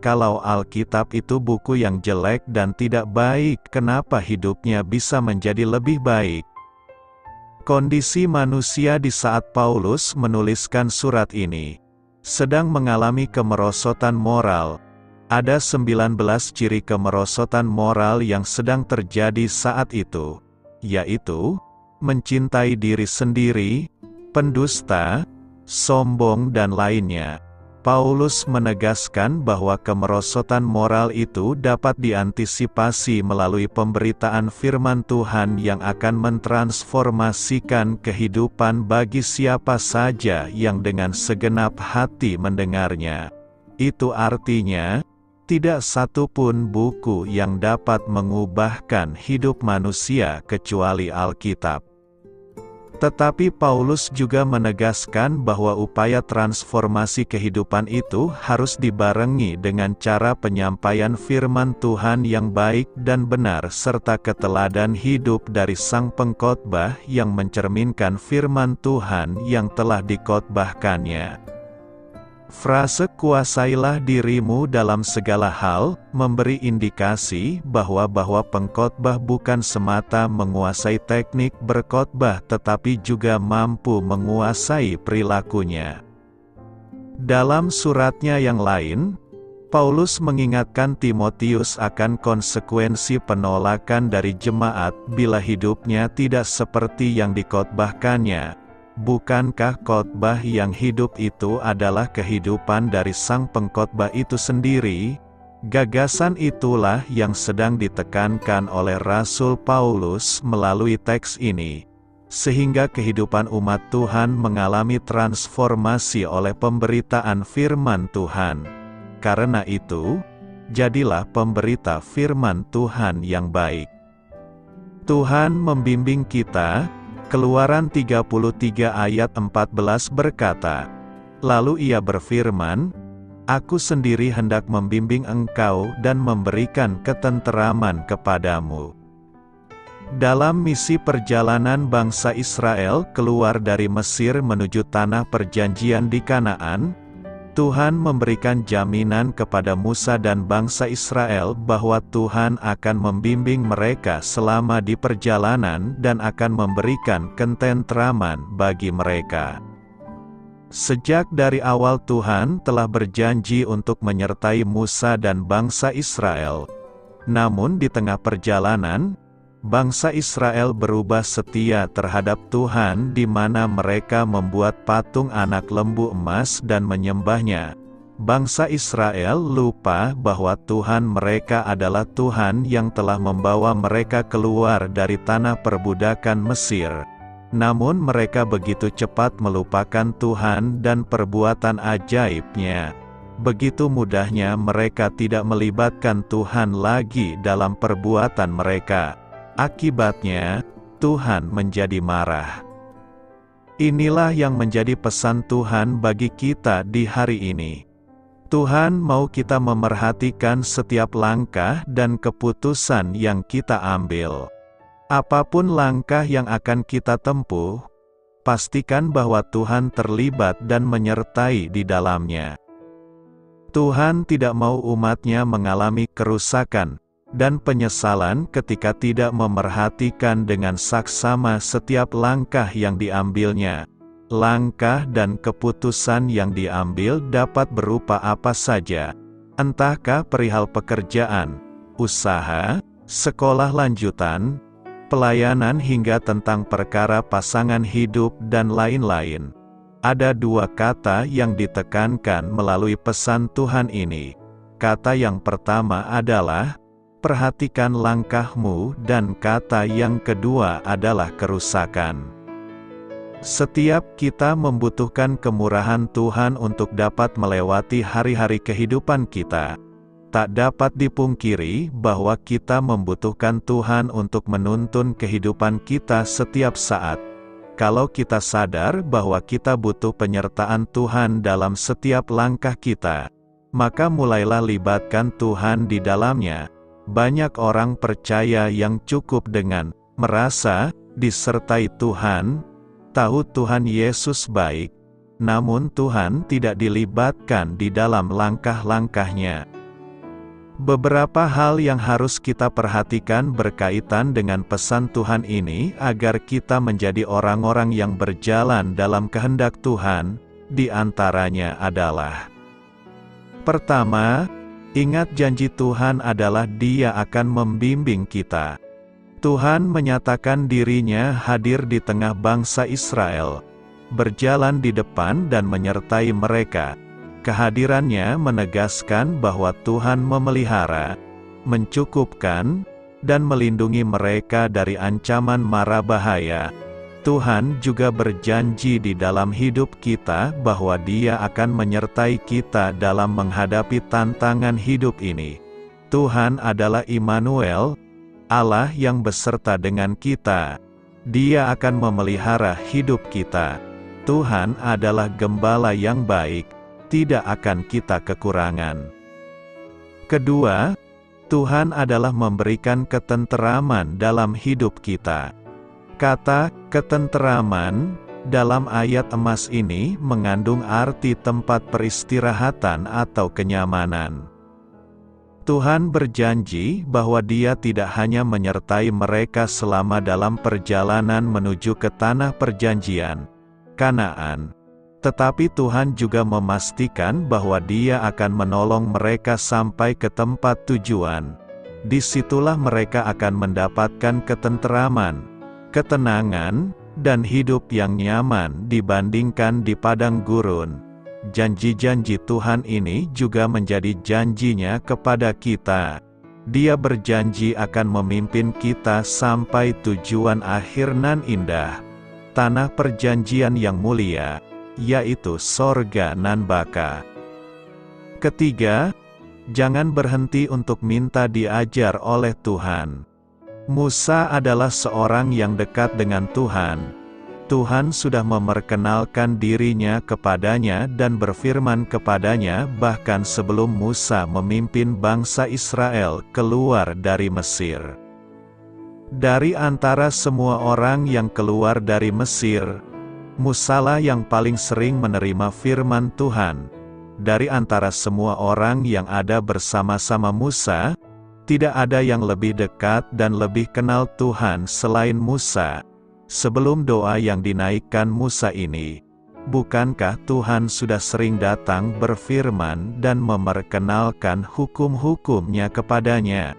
Kalau Alkitab itu buku yang jelek dan tidak baik, kenapa hidupnya bisa menjadi lebih baik? Kondisi manusia di saat Paulus menuliskan surat ini sedang mengalami kemerosotan moral. Ada 19 ciri kemerosotan moral yang sedang terjadi saat itu, yaitu, mencintai diri sendiri, pendusta, sombong dan lainnya. Paulus menegaskan bahwa kemerosotan moral itu dapat diantisipasi melalui pemberitaan firman Tuhan yang akan mentransformasikan kehidupan bagi siapa saja yang dengan segenap hati mendengarnya. Itu artinya, tidak satu pun buku yang dapat mengubahkan hidup manusia kecuali Alkitab. Tetapi Paulus juga menegaskan bahwa upaya transformasi kehidupan itu harus dibarengi dengan cara penyampaian firman Tuhan yang baik dan benar serta keteladan hidup dari sang pengkhotbah yang mencerminkan firman Tuhan yang telah dikotbahkannya. Frase kuasailah dirimu dalam segala hal, memberi indikasi bahwa bahwa pengkhotbah bukan semata menguasai teknik berkhotbah tetapi juga mampu menguasai perilakunya. Dalam suratnya yang lain, Paulus mengingatkan Timotius akan konsekuensi penolakan dari jemaat bila hidupnya tidak seperti yang dikotbahkannya, Bukankah khotbah yang hidup itu adalah kehidupan dari sang pengkhotbah itu sendiri? Gagasan itulah yang sedang ditekankan oleh Rasul Paulus melalui teks ini, sehingga kehidupan umat Tuhan mengalami transformasi oleh pemberitaan firman Tuhan. Karena itu, jadilah pemberita firman Tuhan yang baik. Tuhan membimbing kita, Keluaran 33 ayat 14 berkata, Lalu ia berfirman, Aku sendiri hendak membimbing engkau dan memberikan ketenteraman kepadamu. Dalam misi perjalanan bangsa Israel keluar dari Mesir menuju tanah perjanjian di Kanaan, Tuhan memberikan jaminan kepada Musa dan bangsa Israel bahwa Tuhan akan membimbing mereka selama di perjalanan dan akan memberikan kententraman bagi mereka. Sejak dari awal Tuhan telah berjanji untuk menyertai Musa dan bangsa Israel. Namun di tengah perjalanan, Bangsa Israel berubah setia terhadap Tuhan di mana mereka membuat patung anak lembu emas dan menyembahnya. Bangsa Israel lupa bahwa Tuhan mereka adalah Tuhan yang telah membawa mereka keluar dari tanah perbudakan Mesir. Namun mereka begitu cepat melupakan Tuhan dan perbuatan ajaibnya. Begitu mudahnya mereka tidak melibatkan Tuhan lagi dalam perbuatan mereka. Akibatnya, Tuhan menjadi marah. Inilah yang menjadi pesan Tuhan bagi kita di hari ini. Tuhan mau kita memerhatikan setiap langkah dan keputusan yang kita ambil. Apa pun langkah yang akan kita tempuh, pastikan bahwa Tuhan terlibat dan menyertai di dalamnya. Tuhan tidak mau umatnya mengalami kerusakan, dan penyesalan ketika tidak memerhatikan dengan saksama setiap langkah yang diambilnya. Langkah dan keputusan yang diambil dapat berupa apa saja, entahkah perihal pekerjaan, usaha, sekolah lanjutan, pelayanan hingga tentang perkara pasangan hidup dan lain-lain. Ada dua kata yang ditekankan melalui pesan Tuhan ini. Kata yang pertama adalah perhatikan langkahmu dan kata yang kedua adalah kerusakan. Setiap kita membutuhkan kemurahan Tuhan untuk dapat melewati hari-hari kehidupan kita. Tak dapat dipungkiri bahwa kita membutuhkan Tuhan untuk menuntun kehidupan kita setiap saat. Kalau kita sadar bahwa kita butuh penyertaan Tuhan dalam setiap langkah kita, maka mulailah libatkan Tuhan di dalamnya, banyak orang percaya yang cukup dengan merasa disertai Tuhan, tahu Tuhan Yesus baik, namun Tuhan tidak dilibatkan di dalam langkah-langkahnya. Beberapa hal yang harus kita perhatikan berkaitan dengan pesan Tuhan ini agar kita menjadi orang-orang yang berjalan dalam kehendak Tuhan, di antaranya adalah Pertama, Ingat janji Tuhan adalah Dia akan membimbing kita. Tuhan menyatakan dirinya hadir di tengah bangsa Israel, berjalan di depan dan menyertai mereka. Kehadirannya menegaskan bahwa Tuhan memelihara, mencukupkan, dan melindungi mereka dari ancaman mara bahaya. Tuhan juga berjanji di dalam hidup kita bahwa Dia akan menyertai kita dalam menghadapi tantangan hidup ini. Tuhan adalah Immanuel, Allah yang beserta dengan kita. Dia akan memelihara hidup kita. Tuhan adalah gembala yang baik, tidak akan kita kekurangan. Kedua, Tuhan adalah memberikan ketenteraman dalam hidup kita. Kata "ketenteraman" dalam ayat emas ini mengandung arti tempat peristirahatan atau kenyamanan. Tuhan berjanji bahwa Dia tidak hanya menyertai mereka selama dalam perjalanan menuju ke tanah perjanjian, Kanaan, tetapi Tuhan juga memastikan bahwa Dia akan menolong mereka sampai ke tempat tujuan. Di situlah mereka akan mendapatkan ketenteraman, ketenangan, dan hidup yang nyaman dibandingkan di padang gurun. Janji-janji Tuhan ini juga menjadi janjinya kepada kita. Dia berjanji akan memimpin kita sampai tujuan akhir nan indah. Tanah perjanjian yang mulia, yaitu sorga nan baka. Ketiga, jangan berhenti untuk minta diajar oleh Tuhan. Musa adalah seorang yang dekat dengan Tuhan, Tuhan sudah memperkenalkan dirinya kepadanya dan berfirman kepadanya bahkan sebelum Musa memimpin bangsa Israel keluar dari Mesir. Dari antara semua orang yang keluar dari Mesir, Musalah yang paling sering menerima firman Tuhan. Dari antara semua orang yang ada bersama-sama Musa, tidak ada yang lebih dekat dan lebih kenal Tuhan selain Musa. Sebelum doa yang dinaikkan Musa ini, bukankah Tuhan sudah sering datang berfirman dan memperkenalkan hukum-hukumnya kepadanya?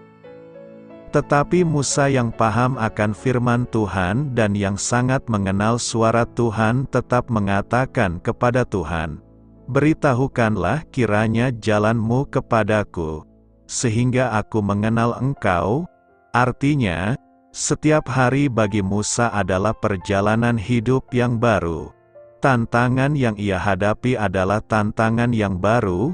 Tetapi Musa yang paham akan firman Tuhan dan yang sangat mengenal suara Tuhan tetap mengatakan kepada Tuhan, Beritahukanlah kiranya jalanmu kepadaku, sehingga aku mengenal engkau, artinya, setiap hari bagi Musa adalah perjalanan hidup yang baru. Tantangan yang ia hadapi adalah tantangan yang baru.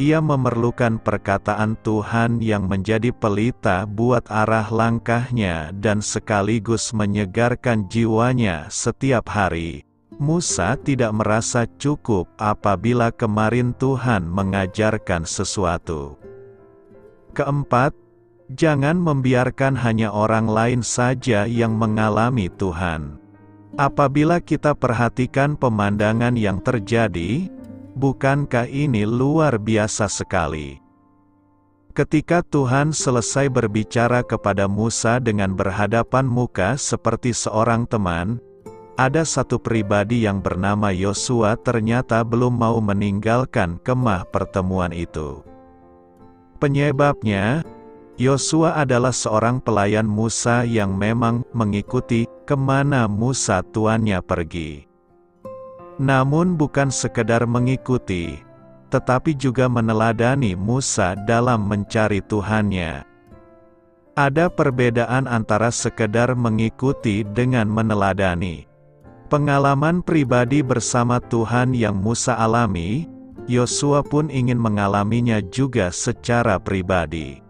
Ia memerlukan perkataan Tuhan yang menjadi pelita buat arah langkahnya dan sekaligus menyegarkan jiwanya setiap hari. Musa tidak merasa cukup apabila kemarin Tuhan mengajarkan sesuatu. Keempat, Jangan membiarkan hanya orang lain saja yang mengalami Tuhan. Apabila kita perhatikan pemandangan yang terjadi, bukankah ini luar biasa sekali? Ketika Tuhan selesai berbicara kepada Musa dengan berhadapan muka seperti seorang teman, ada satu pribadi yang bernama Yosua ternyata belum mau meninggalkan kemah pertemuan itu. Penyebabnya, Yosua adalah seorang pelayan Musa yang memang mengikuti ke mana Musa tuannya pergi. Namun bukan sekedar mengikuti, tetapi juga meneladani Musa dalam mencari Tuhannya. Ada perbedaan antara sekedar mengikuti dengan meneladani. Pengalaman pribadi bersama Tuhan yang Musa alami, Yosua pun ingin mengalaminya juga secara pribadi.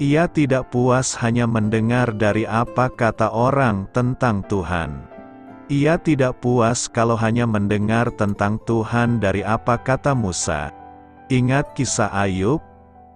Ia tidak puas hanya mendengar dari apa kata orang tentang Tuhan. Ia tidak puas kalau hanya mendengar tentang Tuhan dari apa kata Musa. Ingat kisah Ayub?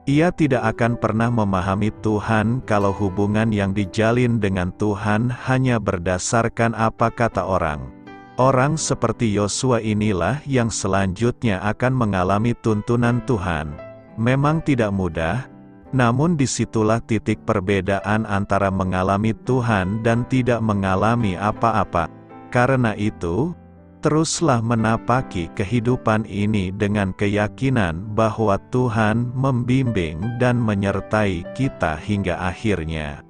Ia tidak akan pernah memahami Tuhan kalau hubungan yang dijalin dengan Tuhan hanya berdasarkan apa kata orang. Orang seperti Yosua inilah yang selanjutnya akan mengalami tuntunan Tuhan. Memang tidak mudah, namun di situlah titik perbedaan antara mengalami Tuhan dan tidak mengalami apa-apa. Karena itu, teruslah menapaki kehidupan ini dengan keyakinan bahwa Tuhan membimbing dan menyertai kita hingga akhirnya.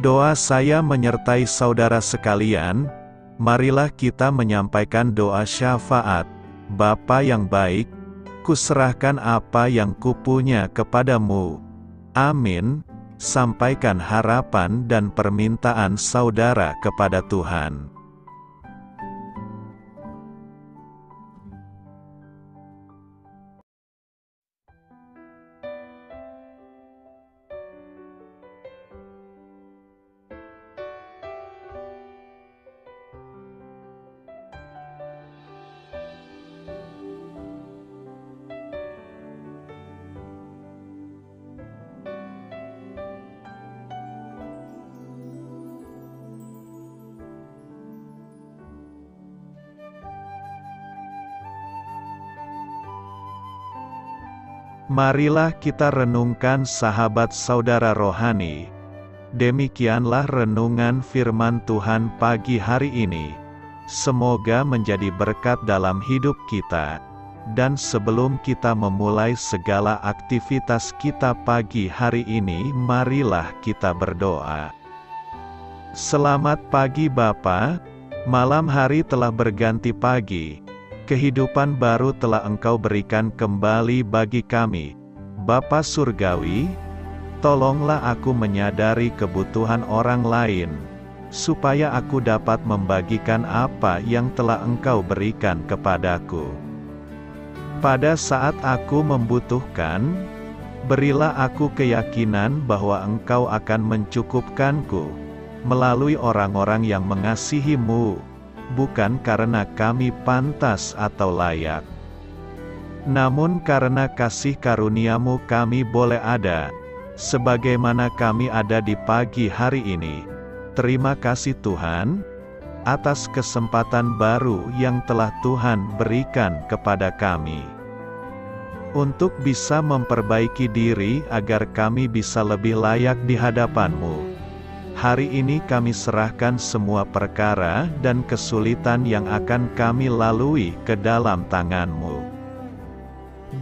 Doa saya menyertai saudara sekalian, marilah kita menyampaikan doa syafaat, Bapa yang baik, kuserahkan apa yang kupunya kepadamu. Amin. Sampaikan harapan dan permintaan saudara kepada Tuhan. Marilah kita renungkan sahabat saudara rohani. Demikianlah renungan firman Tuhan pagi hari ini. Semoga menjadi berkat dalam hidup kita. Dan sebelum kita memulai segala aktivitas kita pagi hari ini, marilah kita berdoa. Selamat pagi Bapa, malam hari telah berganti pagi kehidupan baru telah Engkau berikan kembali bagi kami. Bapa Surgawi, tolonglah aku menyadari kebutuhan orang lain, supaya aku dapat membagikan apa yang telah Engkau berikan kepadaku. Pada saat aku membutuhkan, berilah aku keyakinan bahwa Engkau akan mencukupkanku melalui orang-orang yang mengasihimu bukan karena kami pantas atau layak. Namun karena kasih karuniamu kami boleh ada, sebagaimana kami ada di pagi hari ini. Terima kasih Tuhan, atas kesempatan baru yang telah Tuhan berikan kepada kami. Untuk bisa memperbaiki diri agar kami bisa lebih layak di hadapan-Mu. Hari ini kami serahkan semua perkara dan kesulitan yang akan kami lalui ke dalam tangan-Mu.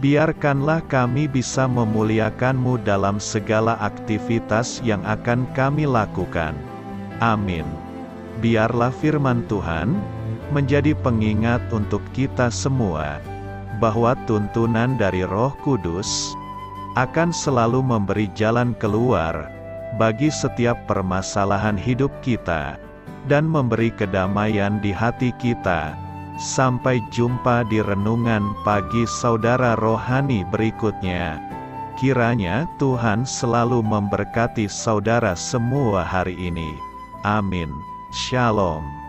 Biarkanlah kami bisa memuliakan-Mu dalam segala aktivitas yang akan kami lakukan. Amin. Biarlah firman Tuhan menjadi pengingat untuk kita semua bahwa tuntunan dari Roh Kudus akan selalu memberi jalan keluar bagi setiap permasalahan hidup kita, dan memberi kedamaian di hati kita. Sampai jumpa di renungan pagi saudara rohani berikutnya. Kiranya Tuhan selalu memberkati saudara semua hari ini. Amin. Shalom.